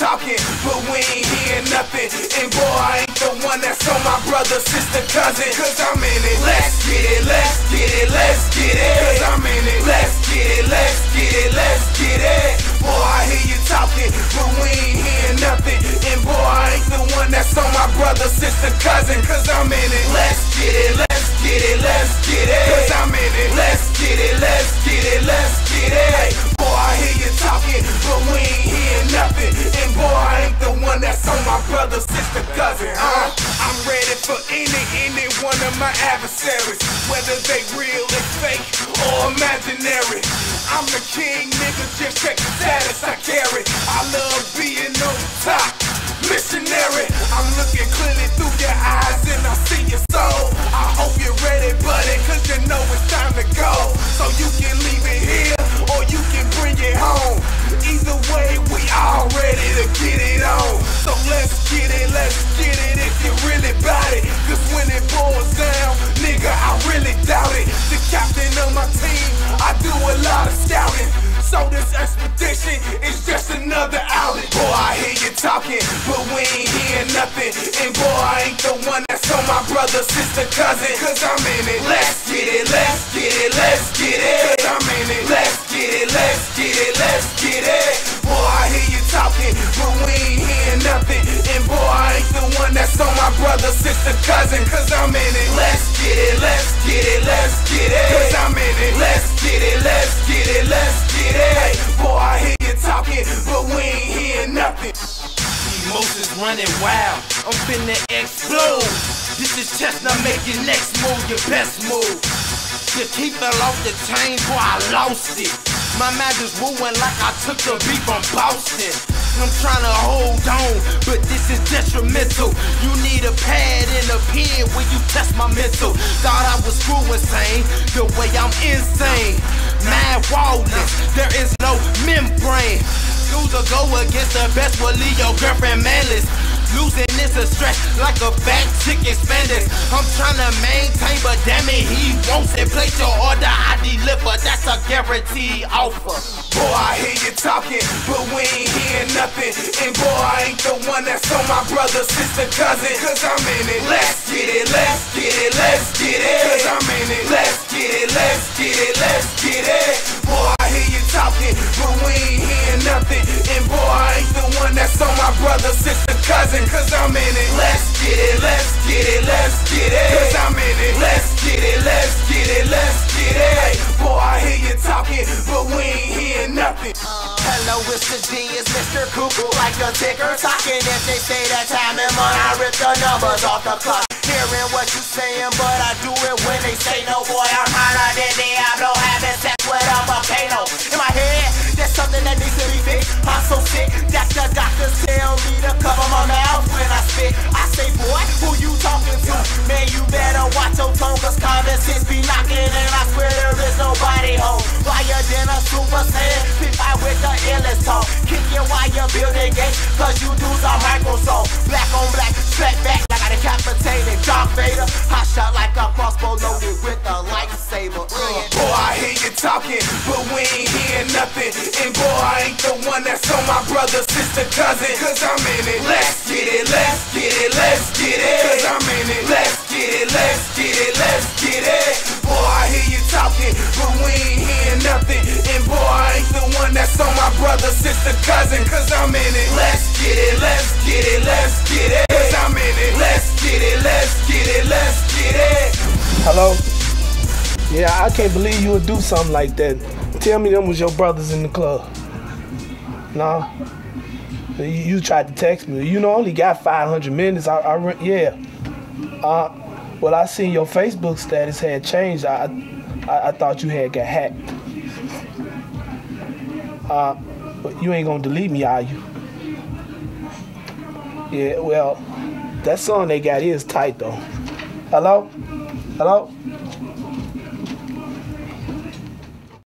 talking, but we ain't hearing nothing. And boy, I ain't the one that's on my brother, sister, cousin. Cause I'm in it. Let's get it, let's get it, let's get it. Cause I'm in it. Let's get it, let's get it, let's get it. Boy, I hear you talking, but we ain't hearing nothing. And boy, I ain't the one that's on my brother, sister, cousin. Cause I'm in it. Let's get it, let's get it, let's get it. Cause I'm in it. Let's get it, let's get it, let's get it. Boy, I hear you talking, brother, sister, cousin. Uh, I'm ready for any, any one of my adversaries. Whether they real and fake or imaginary. I'm the king, nigga, just check the status I carry. I love being on top. Missionary, I'm looking clearly through your eyes So this expedition is just another outlet. Boy, I hear you talking, but we ain't hearing nothing. And boy, I ain't the one that's on my brother, sister, cousin. Cause I'm in it. Let's get it, let's get it, let's get it. Cause I'm in it. Let's get it, let's get it, let's get it. Boy, I hear you talking, but we ain't hearing nothing. And boy, I ain't the one that's on my brother, sister, cousin. Cause I'm in it. Let's get it, let's get it, let's get it. Cause I'm in it. Let's get it, let's running wild. I'm finna explode. This is chestnut, make your next move your best move. To keep it off the chain, boy, I lost it. My mind is moving like I took the beat from Boston. I'm trying to hold on, but this is detrimental. You need a pad and a pen when you test my mental. Thought I was screw insane, the way I'm insane. Mad wildness, there is no membrane. Lose or go against the best will leave your girlfriend manless. Losing is a stress like a fat chicken spandex. I'm trying to maintain, but damn it, he wants it. Place your order, I deliver. That's a guaranteed offer. Boy, I hear you talking, but we ain't hearing nothing. And boy, I ain't the one that's on my brother, sister, cousin. Cause I'm in it, let's on my brother, sister, cousin. Cause I'm in it. Let's get it, let's get it, let's get it. Cause I'm in it. Let's get it, let's get it, let's get it. Boy, I hear you talking, but we ain't hearing nothing. Hello, it's the genius, Mr. Cuckoo, like a ticker talking. If they say that time and money, I rip the numbers off the clock. Hearing what you saying, but I do it when they say no. Boy, I'm hotter than Diablo, having sex with a Man, you better watch your tone, cause common sense be knocking, and I swear there is nobody home. Flyer than a super saiyan, fit fight with the illest talk. Kick you while you're building gates, cause you dudes are Microsoft. Black on black, straight back I like I decapitated Darth Vader. Hot shot like a crossbow loaded with a lightsaber. Uh. Boy, I hear you talking, but we ain't hearing nothing. And boy, I ain't the one that's on my brother, sister, cousin. Cause I'm in it. Let's get it, brother, sister, cousin. Cause I'm in it. Let's get it, let's get it, let's get it. Cause I'm in it. Let's get it, let's get it, let's get it. Hello? Yeah, I can't believe you would do something like that. Tell me them was your brothers in the club. No? You, you tried to text me. You know, only got 500 minutes. I, I yeah. Uh, well, I seen your Facebook status had changed. I, I, I thought you had got hacked. Uh, but you ain't gonna delete me, are you? Yeah, well, that song they got is tight though. Hello? Hello?